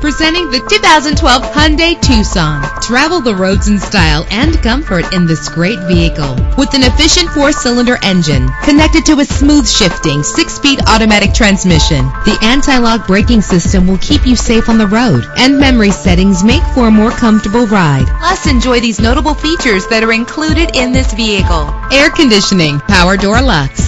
Presenting the 2012 Hyundai Tucson. Travel the roads in style and comfort in this great vehicle. With an efficient four-cylinder engine connected to a smooth shifting six-speed automatic transmission. The anti-lock braking system will keep you safe on the road. And memory settings make for a more comfortable ride. Plus, enjoy these notable features that are included in this vehicle. Air conditioning, power door locks,